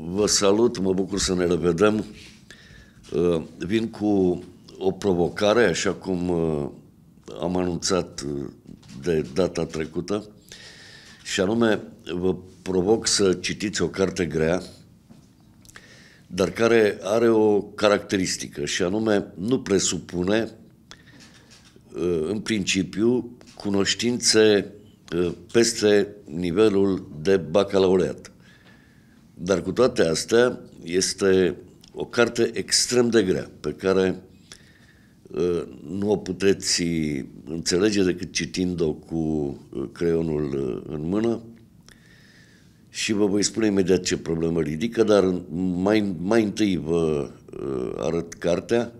vă salut, mă bucur să ne revedem. Uh, vin cu o provocare, așa cum uh, am anunțat uh, de data trecută, și anume vă provoc să citiți o carte grea, dar care are o caracteristică, și anume nu presupune, în principiu, cunoștințe peste nivelul de bacalaureat. Dar cu toate astea, este o carte extrem de grea, pe care uh, nu o puteți înțelege decât citind-o cu uh, creionul uh, în mână și vă voi spune imediat ce problemă ridică, dar mai, mai întâi vă arăt cartea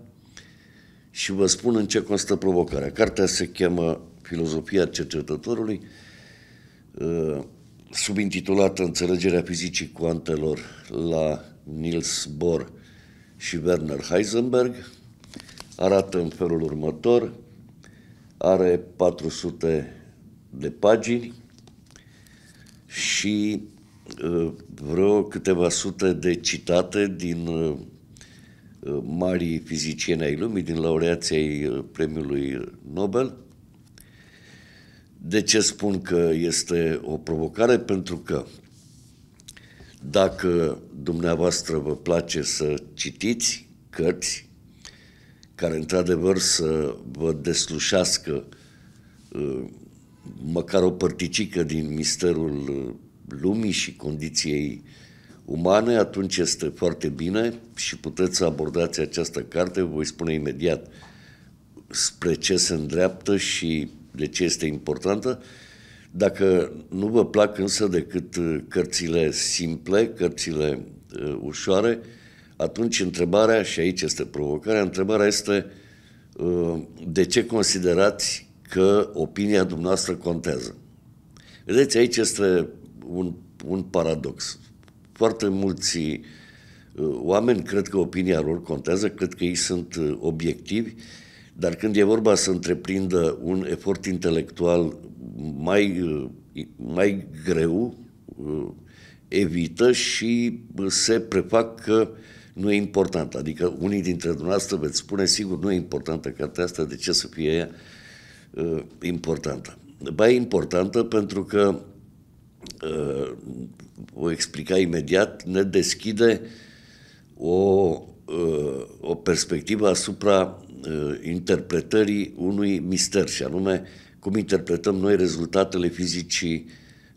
și vă spun în ce constă provocarea. Cartea se cheamă Filozofia cercetătorului subintitulată Înțelegerea fizicii cuantelor la Niels Bohr și Werner Heisenberg, arată în felul următor, are 400 de pagini și uh, vreo câteva sute de citate din uh, marii fizicieni ai lumii, din laureații ai uh, premiului Nobel, de ce spun că este o provocare? Pentru că dacă dumneavoastră vă place să citiți cărți care într-adevăr să vă deslușească uh, măcar o părticică din misterul uh, lumii și condiției umane, atunci este foarte bine și puteți să abordați această carte, voi spune imediat spre ce se îndreaptă și de ce este importantă. Dacă nu vă plac însă decât uh, cărțile simple, cărțile uh, ușoare, atunci întrebarea, și aici este provocarea, întrebarea este uh, de ce considerați că opinia dumneavoastră contează? Vedeți, aici este un, un paradox. Foarte mulți uh, oameni cred că opinia lor contează, cred că ei sunt uh, obiectivi dar când e vorba să întreprindă un efort intelectual mai, mai greu, evită și se prefac că nu e important. Adică unii dintre dumneavoastră veți spune, sigur, nu e importantă cartea asta, de ce să fie ea uh, importantă? Ba, e importantă pentru că, uh, o explica imediat, ne deschide o, uh, o perspectivă asupra uh, interpretării unui mister, și anume cum interpretăm noi rezultatele fizicii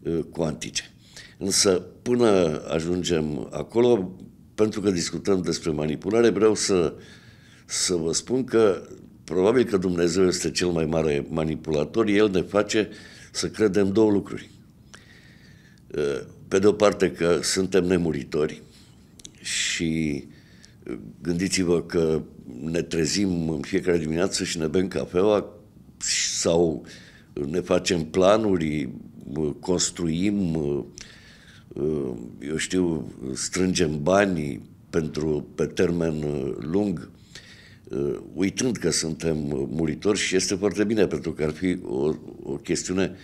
uh, cuantice. Însă, până ajungem acolo, pentru că discutăm despre manipulare, vreau să, să vă spun că probabil că Dumnezeu este cel mai mare manipulator, El ne face să credem două lucruri. Uh, pe de o parte că suntem nemuritori și Gândiți-vă că ne trezim în fiecare dimineață și ne bem cafeaua sau ne facem planuri, construim, eu știu, strângem bani pentru pe termen lung, uitând că suntem muritori și este foarte bine pentru că ar fi o, o chestiune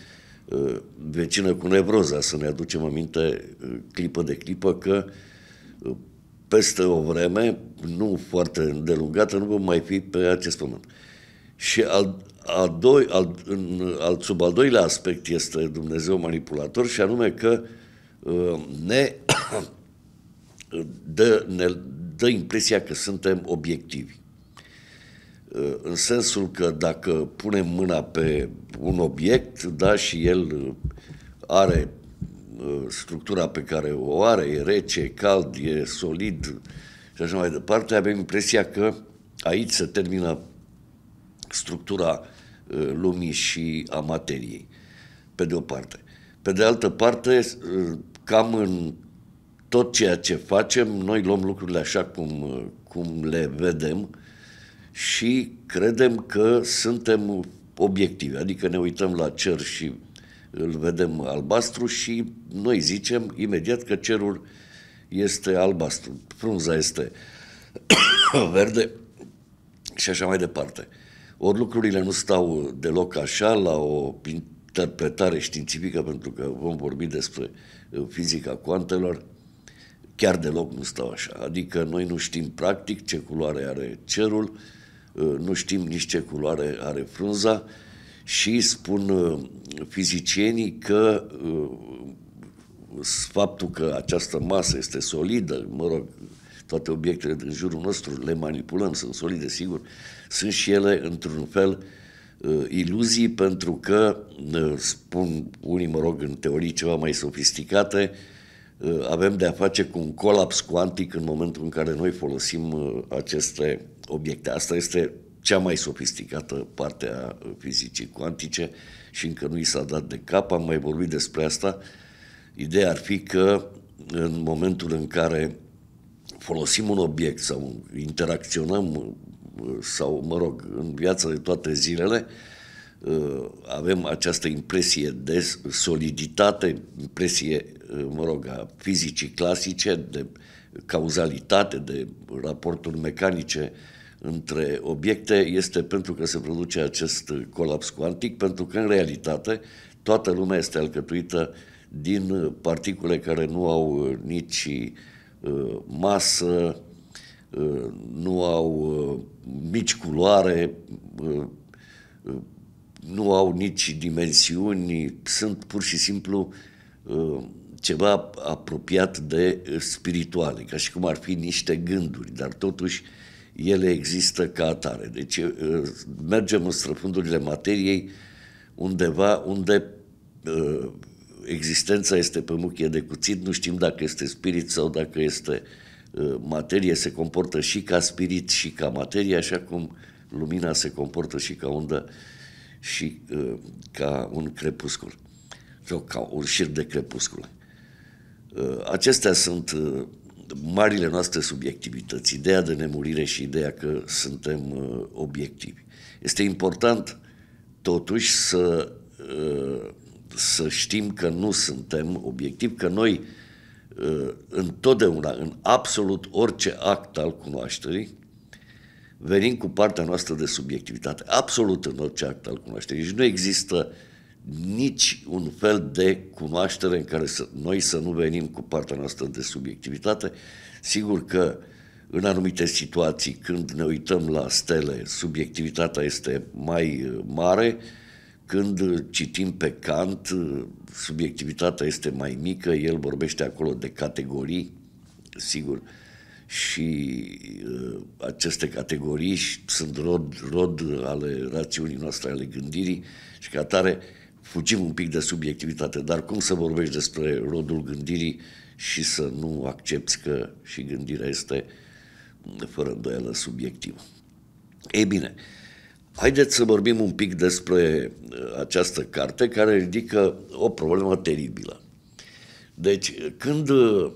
vecină cu nevroza, să ne aducem aminte clipă de clipă că peste o vreme, nu foarte îndelungată, nu vom mai fi pe acest pământ. Și al, al, doi, al, în, al, sub al doilea aspect este Dumnezeu manipulator și anume că uh, ne, dă, ne dă impresia că suntem obiectivi. Uh, în sensul că dacă punem mâna pe un obiect, da, și el are Uh, structura pe care o are, e rece, e cald, e solid și așa mai departe, avem impresia că aici se termină structura uh, lumii și a materiei, pe de o parte. Pe de altă parte, uh, cam în tot ceea ce facem, noi luăm lucrurile așa cum, cum le vedem și credem că suntem obiectivi, adică ne uităm la cer și îl vedem albastru și noi zicem imediat că cerul este albastru, frunza este verde și așa mai departe. Ori lucrurile nu stau deloc așa la o interpretare științifică, pentru că vom vorbi despre uh, fizica cuantelor, chiar deloc nu stau așa. Adică noi nu știm practic ce culoare are cerul, uh, nu știm nici ce culoare are frunza și spun uh, fizicienii că faptul că această masă este solidă, mă rog, toate obiectele din jurul nostru le manipulăm, sunt solide, sigur, sunt și ele, într-un fel, uh, iluzii, pentru că, uh, spun unii, mă rog, în teorii ceva mai sofisticate, uh, avem de a face cu un colaps cuantic în momentul în care noi folosim aceste obiecte. Asta este cea mai sofisticată parte a fizicii cuantice și încă nu i s-a dat de cap, am mai vorbit despre asta. Ideea ar fi că în momentul în care folosim un obiect sau interacționăm sau, mă rog, în viața de toate zilele, uh, avem această impresie de soliditate, impresie, uh, mă rog, a fizicii clasice, de cauzalitate, de raporturi mecanice între obiecte, este pentru că se produce acest colaps cuantic, pentru că, în realitate, toată lumea este alcătuită din particule care nu au nici uh, masă, nu au nici culoare, nu au nici dimensiuni, sunt pur și simplu ceva apropiat de spirituale, ca și cum ar fi niște gânduri, dar totuși ele există ca atare. Deci mergem în străfundurile materiei undeva unde existența este pe muchie de cuțit, nu știm dacă este spirit sau dacă este Uh, materie se comportă și ca spirit și ca materie, așa cum lumina se comportă și ca undă și uh, ca un crepuscul sau ca un șir de crepuscule. Uh, acestea sunt uh, marile noastre subiectivități, ideea de nemurire și ideea că suntem uh, obiectivi. Este important totuși să, uh, să știm că nu suntem obiectivi, că noi uh, Uh, întotdeauna, în absolut orice act al cunoașterii, venim cu partea noastră de subiectivitate. Absolut în orice act al cunoașterii. Deci nu există nici un fel de cunoaștere în care să, noi să nu venim cu partea noastră de subiectivitate. Sigur că în anumite situații, când ne uităm la stele, subiectivitatea este mai uh, mare, când citim pe Kant, subiectivitatea este mai mică, el vorbește acolo de categorii, sigur, și uh, aceste categorii sunt rod, rod ale rațiunii noastre, ale gândirii. Și ca atare fugim un pic de subiectivitate. Dar cum să vorbești despre rodul gândirii și să nu accepti că și gândirea este fără îndoială subiectivă? Ei bine, uh, Haideți să vorbim un pic despre uh, această carte care ridică o problemă teribilă. Deci, când uh,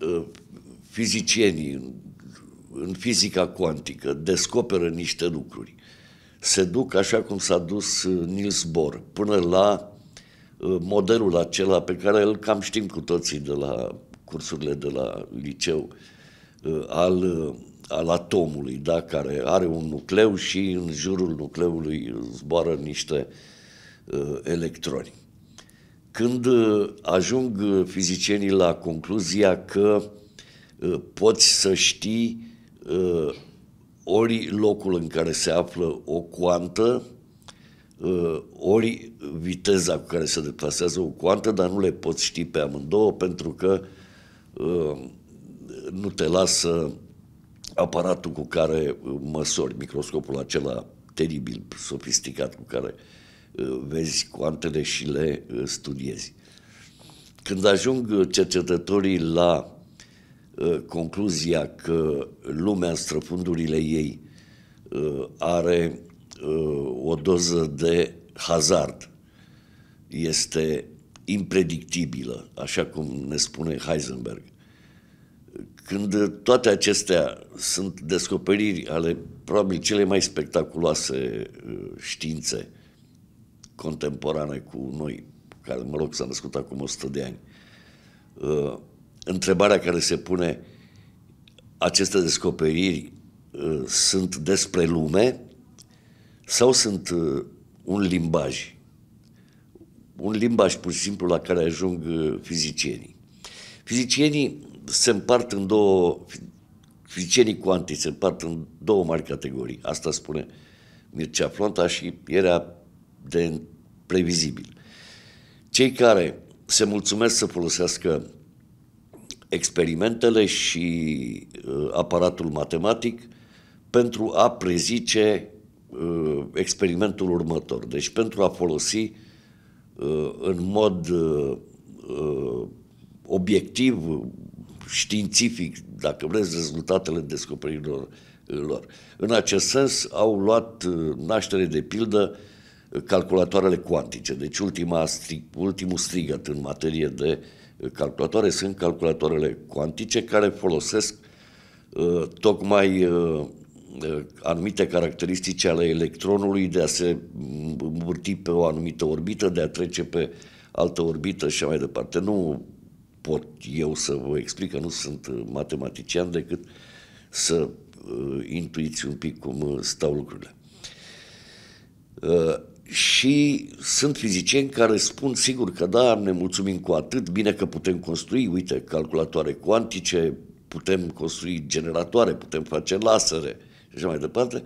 uh, fizicienii în fizica cuantică descoperă niște lucruri, se duc așa cum s-a dus Niels Bohr până la modelul acela pe care îl cam știm cu toții de la cursurile de la liceu al al atomului, da, care are un nucleu și în jurul nucleului zboară niște uh, electroni. Când uh, ajung uh, fizicienii la concluzia că uh, poți să știi uh, ori locul în care se află o cuantă, uh, ori viteza cu care se deplasează o cuantă, dar nu le poți ști pe amândouă pentru că uh, nu te lasă aparatul cu care uh, măsori, microscopul acela teribil, sofisticat cu care uh, vezi cuantele și le uh, studiezi. Când ajung cercetătorii la concluzia că lumea în străfundurile ei are o doză de hazard, este impredictibilă, așa cum ne spune Heisenberg, când toate acestea sunt descoperiri ale probabil cele mai spectaculoase uh, științe contemporane cu noi, care, mă rog, s-a născut acum 100 de ani, uh, întrebarea care se pune, aceste descoperiri uh, sunt despre lume sau sunt un limbaj? Un limbaj pur și simplu la care ajung fizicienii. Fizicienii se împart în două, fizicienii cuantici se împart în două mari categorii. Asta spune Mircea Flonta și era de previzibil. Cei care se mulțumesc să folosească experimentele și uh, aparatul matematic pentru a prezice uh, experimentul următor. Deci pentru a folosi uh, în mod uh, uh obiectiv, științific, dacă vreți, rezultatele descoperirilor lor. În acest sens au luat uh, naștere de pildă calculatoarele cuantice. Deci ultima strig, ultimul strigăt în materie de calculatoare sunt calculatoarele cuantice care folosesc uh, tocmai uh, uh, anumite caracteristici ale electronului de a se învârti pe o anumită orbită, de a trece pe altă orbită și mai departe. Nu pot eu să vă explic că nu sunt matematician decât să uh, intuiți un pic cum stau lucrurile. Uh, și sunt fizicieni care spun sigur că da, ne mulțumim cu atât, bine că putem construi, uite, calculatoare cuantice, putem construi generatoare, putem face lasere și așa mai departe,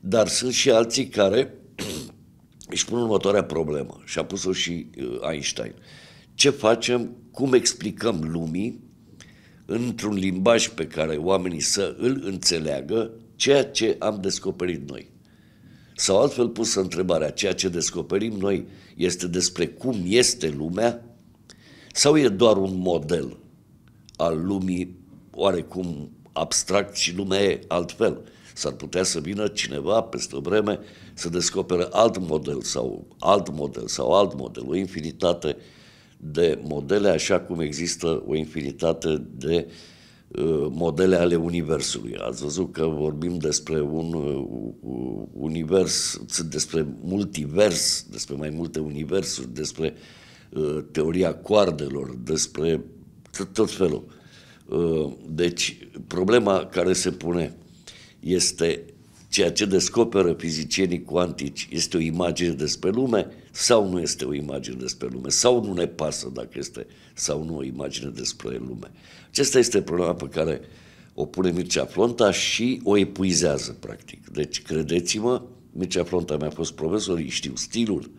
dar sunt și alții care își pun următoarea problemă și a pus-o și uh, Einstein. Ce facem, cum explicăm lumii într-un limbaj pe care oamenii să îl înțeleagă ceea ce am descoperit noi? Sau altfel pusă întrebarea, ceea ce descoperim noi este despre cum este lumea sau e doar un model al lumii oarecum abstract și lumea e altfel? S-ar putea să vină cineva peste o vreme să descopere alt model sau alt model sau alt model, o infinitate de modele, așa cum există o infinitate de uh, Uh, modele ale Universului. Ați văzut că vorbim despre un uh, univers, despre multivers, despre mai multe universuri, despre uh, teoria coardelor, despre tot felul. Deci, problema care se pune este ceea ce descoperă fizicienii cuantici este o imagine despre lume sau nu este o imagine despre lume, sau nu ne pasă dacă este sau nu o imagine despre lume. Acesta este problema pe care o pune Mircea Flonta și o epuizează, practic. Deci, credeți-mă, Mircea Flonta mi-a fost profesor, știu stilul,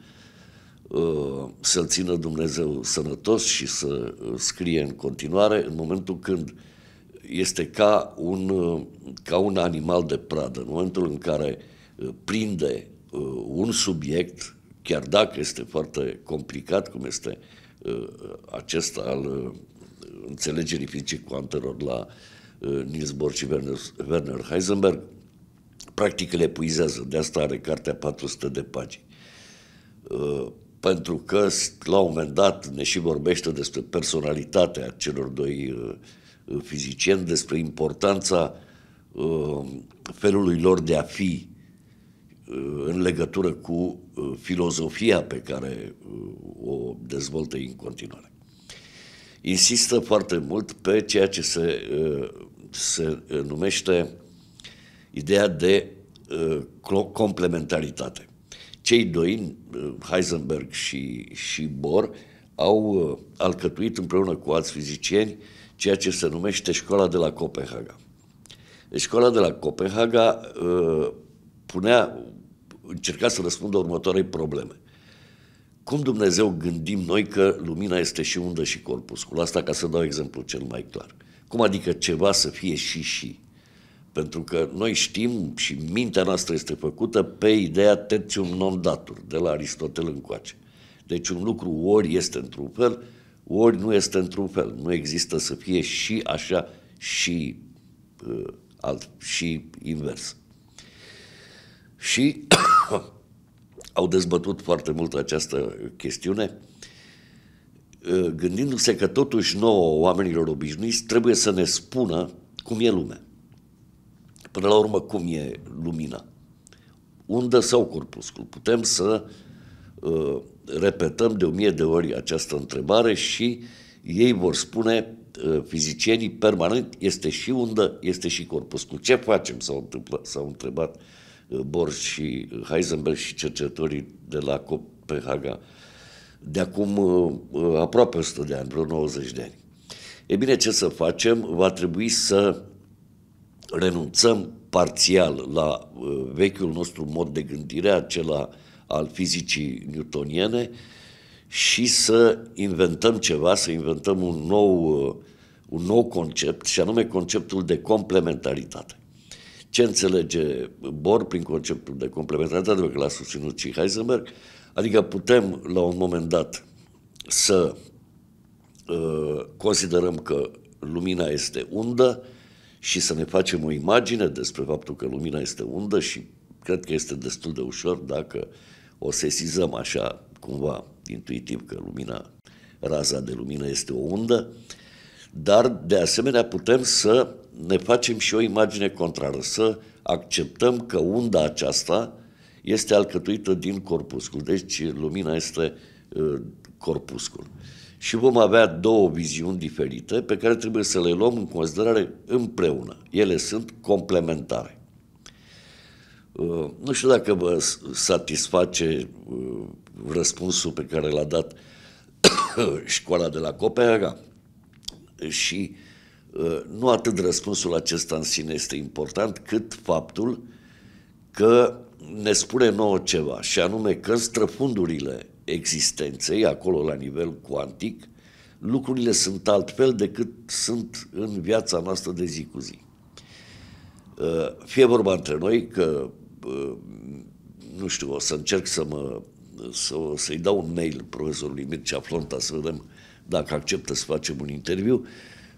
uh, să-l țină Dumnezeu sănătos și să uh, scrie în continuare în momentul când este ca un, uh, ca un animal de pradă, în momentul în care prinde un subiect, chiar dacă este foarte complicat, cum este acesta al înțelegerii fizicii cuantelor la uh, Niels Bohr și Werner, Werner Heisenberg, practic le epuizează. De asta are cartea 400 de pagini. Uh, pentru că la un moment dat ne și vorbește despre personalitatea celor doi uh, fizicieni, despre importanța felului lor de a fi în legătură cu filozofia pe care o dezvoltă în continuare insistă foarte mult pe ceea ce se, uh, se uh, numește ideea de uh, complementaritate. Cei doi, Heisenberg și, și Bohr, au alcătuit împreună cu alți fizicieni ceea ce se numește școala de la Copenhaga. Deci școala de la Copenhaga punea, încerca să răspundă următoarei probleme – cum Dumnezeu gândim noi că lumina este și undă și corpuscul? Asta ca să dau exemplu cel mai clar. Cum adică ceva să fie și și? Pentru că noi știm și mintea noastră este făcută pe ideea tertium non datur, de la Aristotel încoace. Deci un lucru ori este într-un fel, ori nu este într-un fel. Nu există să fie și așa și, uh, alt, și invers. Și au dezbătut foarte mult această chestiune, ă, gândindu-se că totuși nouă oamenilor obișnuiți trebuie să ne spună cum e lumea. Până la urmă, cum e lumina? Undă sau corpuscul? Putem să uh, repetăm de o mie de ori această întrebare și ei vor spune, uh, fizicienii, permanent, este și undă, este și corpuscul. Ce facem? S-au, întâmplat, s-au întrebat uh, Bohr și Heisenberg și cercetătorii de la Copenhaga de acum uh, aproape 100 de ani, vreo 90 de ani. E bine, ce să facem? Va trebui să renunțăm parțial la uh, vechiul nostru mod de gândire, acela al fizicii newtoniene, și să inventăm ceva, să inventăm un nou, uh, un nou concept, și anume conceptul de complementaritate. Ce înțelege Bohr prin conceptul de complementaritate, pe care l-a susținut și Heisenberg? Adică putem, la un moment dat, să uh, considerăm că lumina este undă și să ne facem o imagine despre faptul că lumina este undă și cred că este destul de ușor dacă o sesizăm așa cumva intuitiv că lumina, raza de lumină este o undă, dar de asemenea putem să ne facem și o imagine contrară, să acceptăm că unda aceasta este alcătuită din corpuscul, deci lumina este uh, corpuscul. Și vom avea două viziuni diferite pe care trebuie să le luăm în considerare împreună. Ele sunt complementare. Uh, nu știu dacă vă satisface uh, răspunsul pe care l-a dat școala de la Copenhaga și uh, nu atât răspunsul acesta în sine este important, cât faptul că ne spune nouă ceva, și anume că în străfundurile existenței, acolo la nivel cuantic, lucrurile sunt altfel decât sunt în viața noastră de zi cu zi. Fie vorba între noi că nu știu, o să încerc să mă, să, să-i dau un mail profesorului Mircea Flonta să vedem dacă acceptă să facem un interviu.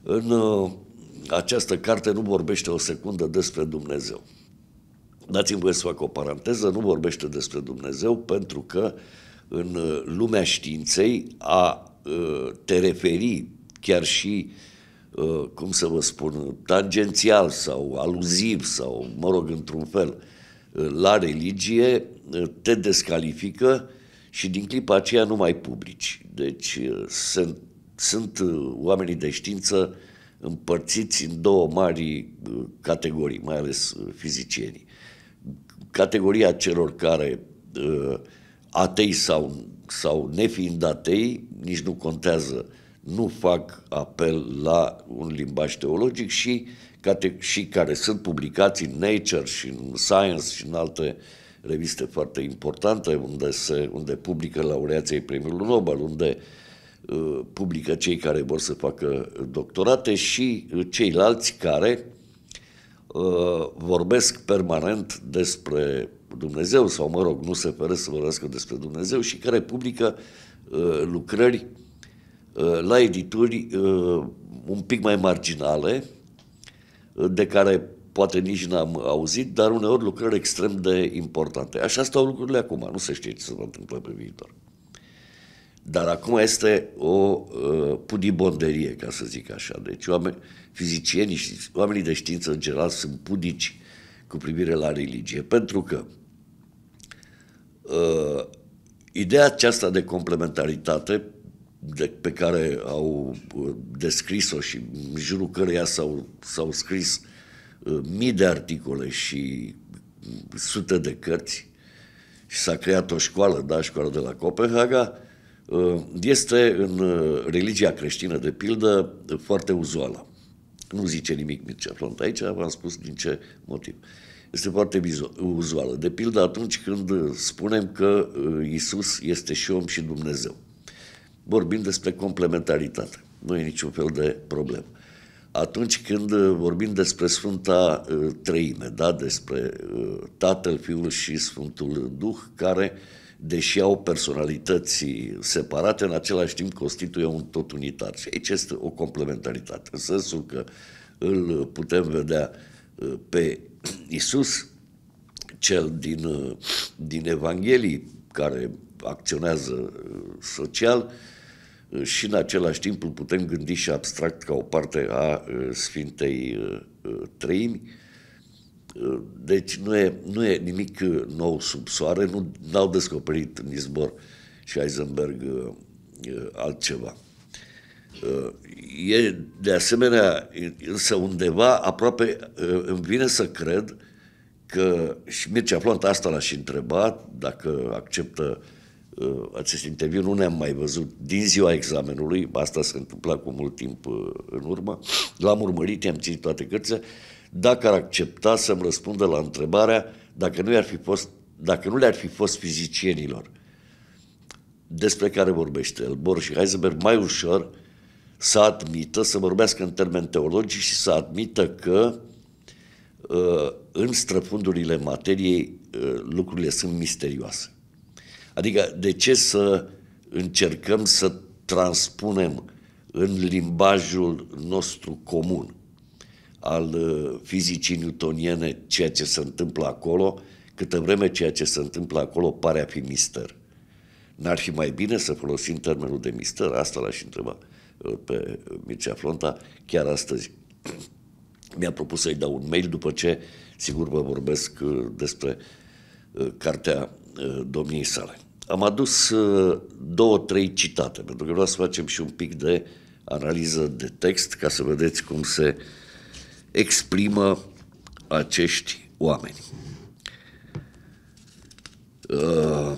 În uh, această carte nu vorbește o secundă despre Dumnezeu. Dați-mi voie să fac o paranteză, nu vorbește despre Dumnezeu pentru că în uh, lumea științei a uh, te referi chiar și, cum să vă spun, tangențial sau aluziv sau, mă rog, într-un fel, la religie te descalifică și din clipa aceea nu mai publici. Deci sunt, sunt oamenii de știință împărțiți în două mari categorii, mai ales fizicienii. Categoria celor care atei sau, sau nefiind atei, nici nu contează, nu fac apel la un limbaj teologic și și care sunt publicați în Nature și în Science și în alte reviste foarte importante, unde, se, unde publică laureații premiului Nobel, unde uh, publică cei care vor să facă doctorate și uh, ceilalți care uh, vorbesc permanent despre Dumnezeu sau, mă rog, nu se feresc să vorbească despre Dumnezeu și care publică uh, lucrări uh, la edituri uh, un pic mai marginale, de care poate nici n-am auzit, dar uneori lucrări extrem de importante. Așa stau lucrurile acum, nu se știe ce se va întâmpla pe viitor. Dar acum este o uh, pudibonderie, ca să zic așa. Deci oameni, fizicienii și oamenii de știință în general sunt pudici cu privire la religie, pentru că uh, ideea aceasta de complementaritate de, pe care au uh, descris-o și în jurul căreia s-au, s-au scris uh, mii de articole și sute de cărți și s-a creat o școală, da, școala de la Copenhaga, uh, este în uh, religia creștină, de pildă, foarte uzuală. Nu zice nimic Mircea Front aici, v-am spus din ce motiv. Este foarte uzuală. De pildă atunci când spunem că Isus este și om și Dumnezeu vorbim despre complementaritate. Nu e niciun fel de problemă. Atunci când uh, vorbim despre Sfânta uh, Treime, da? despre uh, Tatăl, Fiul și Sfântul Duh, care, deși au personalități separate, în același timp constituie un tot unitar. Și aici este o complementaritate, în sensul că îl putem vedea pe Isus, cel din, din Evanghelii, care acționează social, și în același timp îl putem gândi și abstract ca o parte a Sfintei Treimi. Deci nu e, nu e nimic nou sub soare, nu au descoperit în izbor și Heisenberg altceva. E de asemenea, însă undeva aproape îmi vine să cred că și Mircea Plont asta l-aș întreba dacă acceptă uh, acest interviu, nu ne-am mai văzut din ziua examenului, asta s-a întâmplat cu mult timp uh, în urmă, l-am urmărit, i-am ținut toate cărțile, dacă ar accepta să-mi răspundă la întrebarea dacă nu, ar fi fost, dacă nu le-ar fi fost fizicienilor despre care vorbește Elbor și Heisenberg mai ușor să admită, să vorbească în termeni teologici și să admită că uh, în străfundurile materiei uh, lucrurile sunt misterioase. Adică de ce să încercăm să transpunem în limbajul nostru comun al uh, fizicii newtoniene ceea ce se întâmplă acolo, câtă vreme ceea ce se întâmplă acolo pare a fi mister. N-ar fi mai bine să folosim termenul de mister? Asta l-aș întreba uh, pe Mircea Flonta chiar astăzi. Mi-a propus să-i dau un mail după ce, sigur, vă vorbesc uh, despre cartea domniei sale. Am adus două, trei citate, pentru că vreau să facem și un pic de analiză de text ca să vedeți cum se uh, exprimă acești oameni. Uh,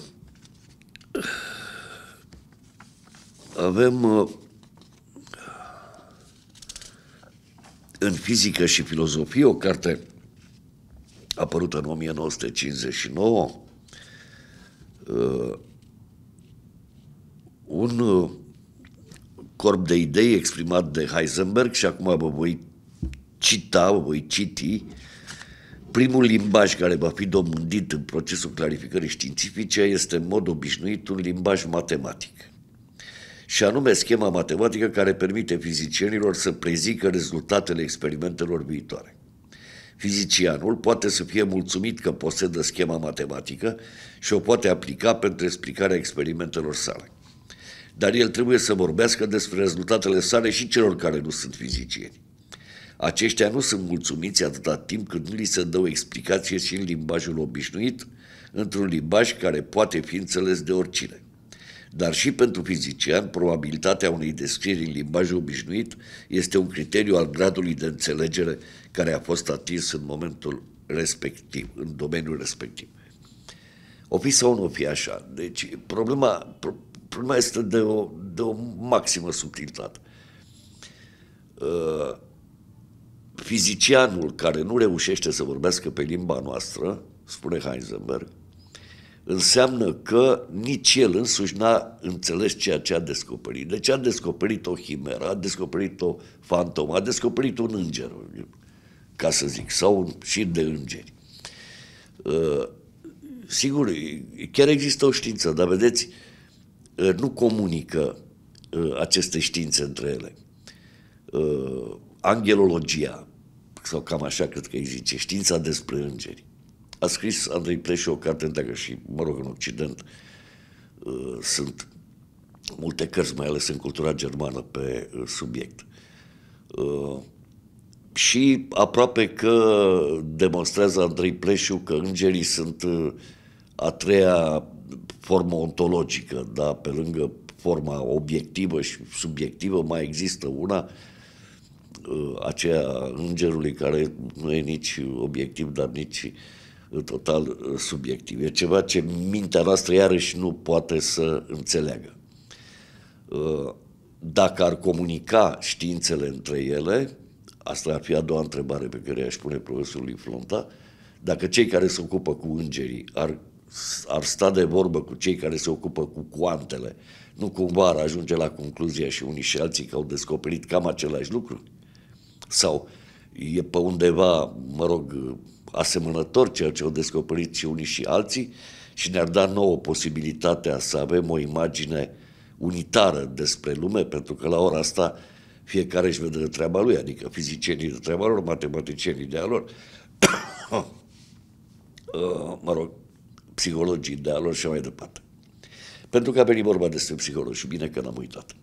avem uh, în fizică și filozofie o carte apărută în 1959 uh, un corp de idei exprimat de Heisenberg și acum vă voi cita, voi citi, primul limbaj care va fi domândit în procesul clarificării științifice este în mod obișnuit un limbaj matematic. Și anume schema matematică care permite fizicienilor să prezică rezultatele experimentelor viitoare. Fizicianul poate să fie mulțumit că posedă schema matematică și o poate aplica pentru explicarea experimentelor sale. Dar el trebuie să vorbească despre rezultatele sale și celor care nu sunt fizicieni. Aceștia nu sunt mulțumiți atâta timp cât nu li se dă o explicație și în limbajul obișnuit, într-un limbaj care poate fi înțeles de oricine. Dar și pentru fizician, probabilitatea unei descrieri în limbajul obișnuit este un criteriu al gradului de înțelegere care a fost atins în momentul respectiv, în domeniul respectiv. O fi sau nu o fi așa. Deci problema, problema este de o, de o maximă subtilitate. Uh, fizicianul care nu reușește să vorbească pe limba noastră, spune Heisenberg, înseamnă că nici el însuși n-a înțeles ceea ce a descoperit. Deci a descoperit o chimeră, a descoperit o fantomă, a descoperit un înger, ca să zic, sau un șir de îngeri. Uh, sigur, chiar există o știință, dar vedeți, uh, nu comunică uh, aceste științe între ele angelologia, sau cam așa cred că îi zice, știința despre îngeri. A scris Andrei Preșu o carte întreagă și, mă rog, în Occident uh, sunt multe cărți, mai ales în cultura germană, pe uh, subiect. Uh, și aproape că demonstrează Andrei Pleșu că îngerii sunt uh, a treia formă ontologică, da? pe lângă forma obiectivă și subiectivă mai există una Uh, aceea îngerului care nu e nici obiectiv, dar nici uh, total uh, subiectiv. E ceva ce mintea noastră iarăși nu poate să înțeleagă. Dacă ar comunica științele între ele, asta ar fi a doua întrebare pe care aș pune profesorului Flonta, dacă cei care se ocupă cu îngerii ar, ar sta de vorbă cu cei care se ocupă cu cuantele, nu cumva ar ajunge la concluzia și unii și alții că au descoperit cam același lucru? sau e pe undeva, mă rog, asemănător ceea ce au descoperit și unii și alții și ne-ar da nouă posibilitatea să avem o imagine unitară despre lume, pentru că la ora asta fiecare își vede de treaba lui, adică fizicienii de treaba lor, matematicienii de a lor, uh, mă rog, psihologii de a lor și mai departe. Pentru că a venit vorba despre psihologi bine că n-am uitat.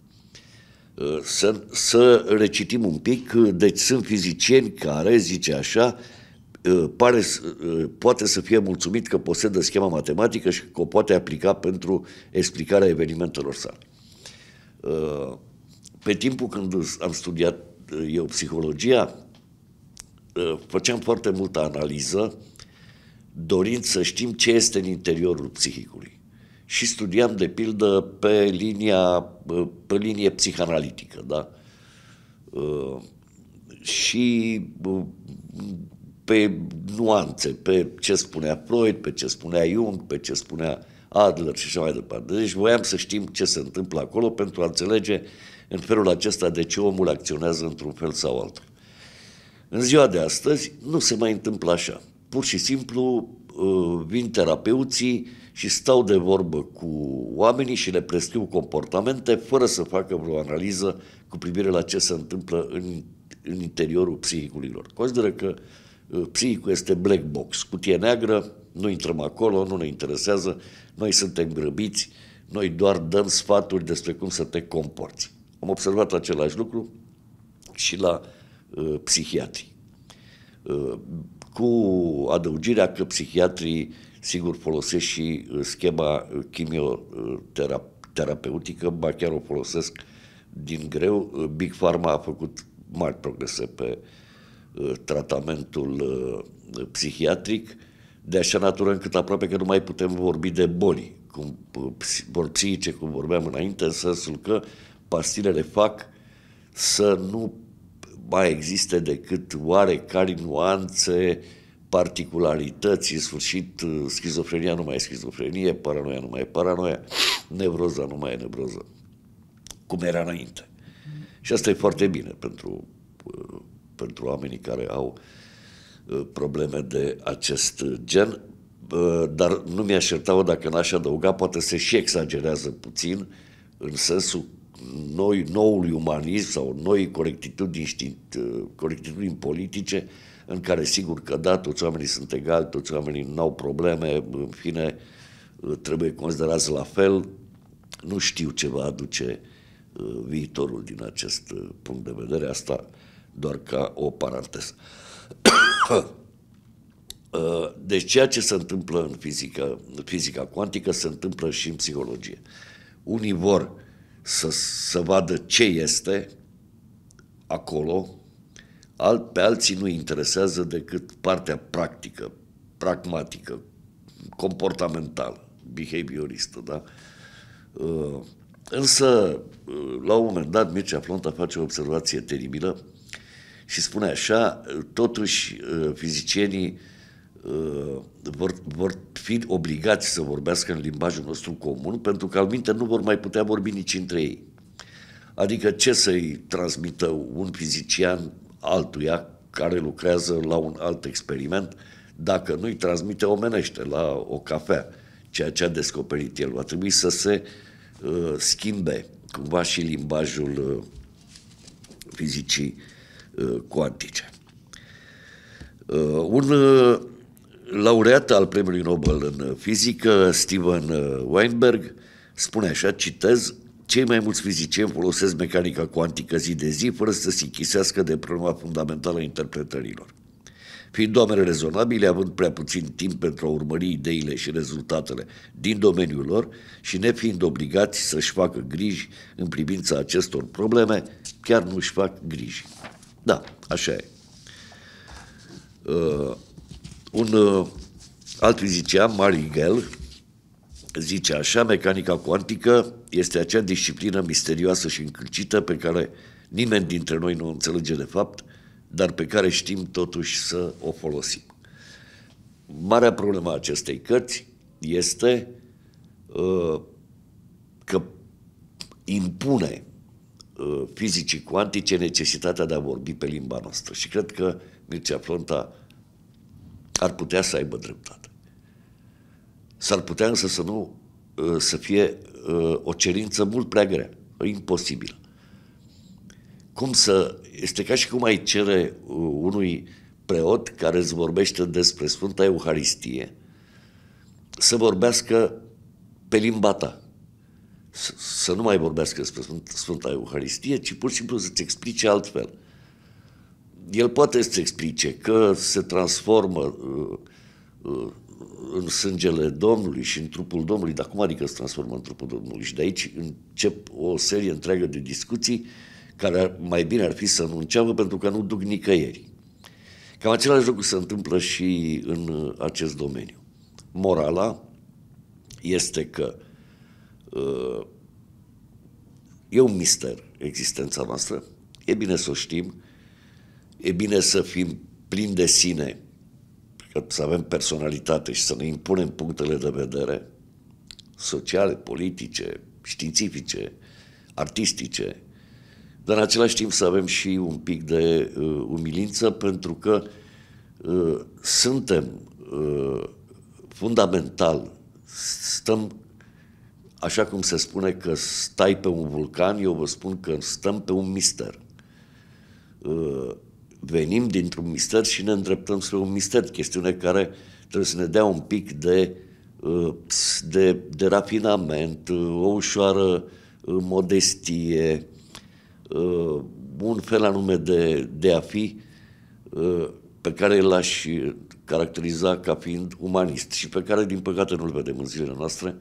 Uh, să, să recitim un pic, uh, deci sunt fizicieni care, zice așa, uh, pare, poate să fie mulțumit că posedă schema matematică și că o poate aplica pentru explicarea evenimentelor sale. Pe timpul când am studiat eu psihologia, făceam foarte multă analiză, dorind să știm ce este în interiorul psihicului. și studiam de pildă pe linia, pe linie psihanalitică, da? Și pe nuanțe, pe ce spunea Freud, pe ce spunea Jung, pe ce spunea Adler și așa mai departe. Deci voiam să știm ce se întâmplă acolo pentru a înțelege în felul acesta de ce omul acționează într-un fel sau altul. În ziua de astăzi nu se mai întâmplă așa. Pur și simplu uh, vin terapeuții și stau de vorbă cu oamenii și le prescriu comportamente fără să facă vreo analiză cu privire la ce se întâmplă în, în interiorul psihicului lor. Consideră că uh, psihicul este black box, cutie neagră, nu intrăm acolo, nu ne interesează, noi suntem grăbiți, noi doar dăm sfaturi despre cum să te comporți. Am observat același lucru și la uh, psihiatrii. Uh, cu adăugirea că psihiatrii sigur folosesc și uh, schema uh, chimioterapeutică, ba chiar o folosesc din greu. Uh, Big Pharma a făcut mari progrese pe uh, tratamentul uh, psihiatric, de așa natură încât aproape că nu mai putem vorbi de boli, cum vor psihice, cum vorbeam înainte, în sensul că pastilele fac să nu mai existe decât oarecare nuanțe, particularități, în sfârșit, schizofrenia nu mai e schizofrenie, paranoia nu mai e paranoia, nevroza nu mai e nevroză, cum era înainte. Și asta e foarte bine pentru, pentru oamenii care au uh, probleme de acest gen, uh, dar nu mi-aș ierta dacă n-aș adăuga, poate se și exagerează puțin, în sensul noi, noului umanism sau noi corectitudini, corectitudini politice, în care sigur că da, toți oamenii sunt egali, toți oamenii nu au probleme, în fine, trebuie considerați la fel. Nu știu ce va aduce uh, viitorul din acest uh, punct de vedere, asta doar ca o paranteză. Uh, deci ceea ce se întâmplă în fizica, fizica cuantică se întâmplă și în psihologie. Unii vor uh, să, să vadă ce este acolo, alt, pe alții nu interesează decât partea practică, pragmatică, comportamentală, behavioristă, da? Uh, însă, uh, la un moment dat, Mircea Flonta face o observație teribilă și spune așa, totuși uh, fizicienii Uh, vor, vor fi obligați să vorbească în limbajul nostru comun, pentru că alminte nu vor mai putea vorbi nici între ei. Adică ce să-i transmită un fizician altuia care lucrează la un alt experiment, dacă nu-i transmite omenește la o cafea, ceea ce a descoperit el. Va trebui să se uh, schimbe cumva și limbajul uh, fizicii uh, cuantice. Uh, un uh, laureat al premiului Nobel în fizică, Steven Weinberg, spune așa, citez, cei mai mulți fizicieni folosesc mecanica cuantică zi de zi fără să se închisească de problema fundamentală a interpretărilor. Fiind oameni rezonabile, având prea puțin timp pentru a urmări ideile și rezultatele din domeniul lor și nefiind obligați să-și facă griji în privința acestor probleme, chiar nu își fac griji. Da, așa e. Uh, un uh, alt fizician, Marie Gell, zice așa, mecanica cuantică este acea disciplină misterioasă și încălcită pe care nimeni dintre noi nu o înțelege de fapt, dar pe care știm totuși să o folosim. Marea problemă a acestei cărți este uh, că impune uh, fizicii cuantice necesitatea de a vorbi pe limba noastră. Și cred că Mircea Fronta ar putea să aibă dreptate. S-ar putea însă să nu uh, să fie uh, o cerință mult prea grea, imposibilă. Cum să, este ca și cum ai cere uh, unui preot care îți vorbește despre Sfânta Euharistie să vorbească pe limba ta. Să nu mai vorbească despre Sfânta Euharistie, ci pur și simplu să-ți explice altfel el poate să explice că se transformă uh, uh, în sângele Domnului și în trupul Domnului, dar cum adică se transformă în trupul Domnului? Și de aici încep o serie întreagă de discuții care mai bine ar fi să nu înceapă pentru că nu duc nicăieri. Cam același lucru se întâmplă și în acest domeniu. Morala este că Uh, e un mister existența noastră, e bine să o știm, e bine să fim plini de sine, să avem personalitate și să ne impunem punctele de vedere sociale, politice, științifice, artistice, dar în același timp să avem și un pic de uh, umilință pentru că uh, suntem uh, fundamental, stăm așa cum se spune că stai pe un vulcan, eu vă spun că stăm pe un mister. Uh, venim dintr-un mister și ne îndreptăm spre un mister, chestiune care trebuie să ne dea un pic de, uh, de, de rafinament, uh, o ușoară modestie, un fel anume de, de a fi pe care l-aș caracteriza ca fiind umanist și pe care, din păcate, nu-l vedem în zilele noastre,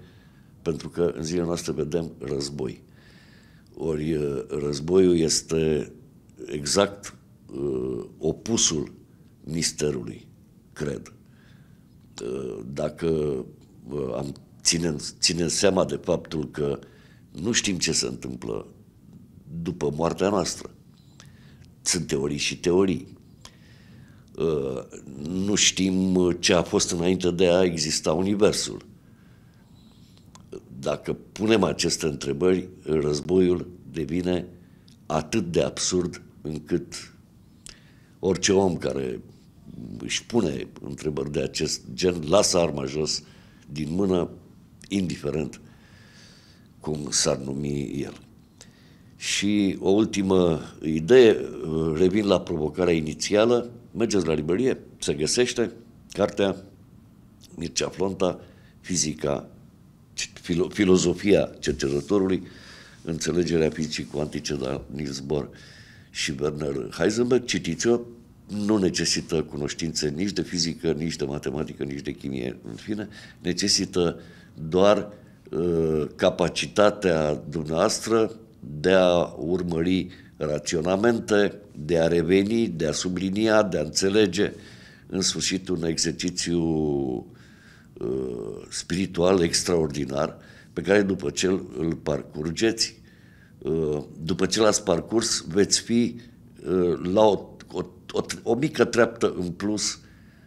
pentru că în zilele noastre vedem război. Ori războiul este exact uh, opusul misterului, cred. Uh, dacă uh, am ținem, ținem seama de faptul că nu știm ce se întâmplă după moartea noastră. Sunt teorii și teorii. Uh, nu știm ce a fost înainte de a exista Universul. Dacă punem aceste întrebări, războiul devine atât de absurd încât orice om care își pune întrebări de acest gen lasă arma jos din mână, indiferent cum s-ar numi el. Și o ultimă idee, revin la provocarea inițială, mergeți la librărie, se găsește cartea Mircea Flonta, Fizica, filo, Filozofia cercetătorului, Înțelegerea fizicii cuantice de Niels Bohr și Werner Heisenberg, citiți-o, nu necesită cunoștințe nici de fizică, nici de matematică, nici de chimie, în fine, necesită doar uh, capacitatea dumneavoastră de a urmări raționamente, de a reveni, de a sublinia, de a înțelege, în sfârșit un exercițiu uh, spiritual extraordinar pe care după ce îl parcurgeți, uh, după ce l-ați parcurs, veți fi uh, la o, o, o, o mică treaptă în plus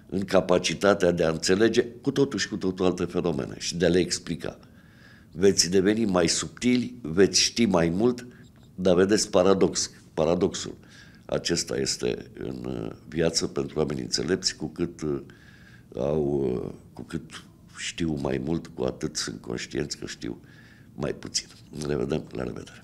în capacitatea de a înțelege cu totul și cu totul alte fenomene și de a le explica. Veți deveni mai subtili, veți ști mai mult, dar vedeți paradox, paradoxul. Acesta este în uh, viață pentru oamenii înțelepți, cu cât au, cu cât știu mai mult, cu atât sunt conștienți că știu mai puțin. Ne vedem, la revedere!